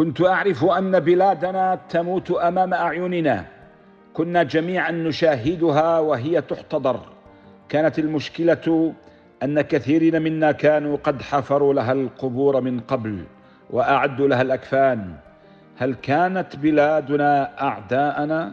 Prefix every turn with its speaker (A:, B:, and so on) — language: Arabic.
A: كنت أعرف أن بلادنا تموت أمام أعيننا. كنا جميعا نشاهدها وهي تحتضر. كانت المشكلة أن كثيرين منا كانوا قد حفروا لها القبور من قبل وأعدوا لها الأكفان. هل كانت بلادنا أعداءنا؟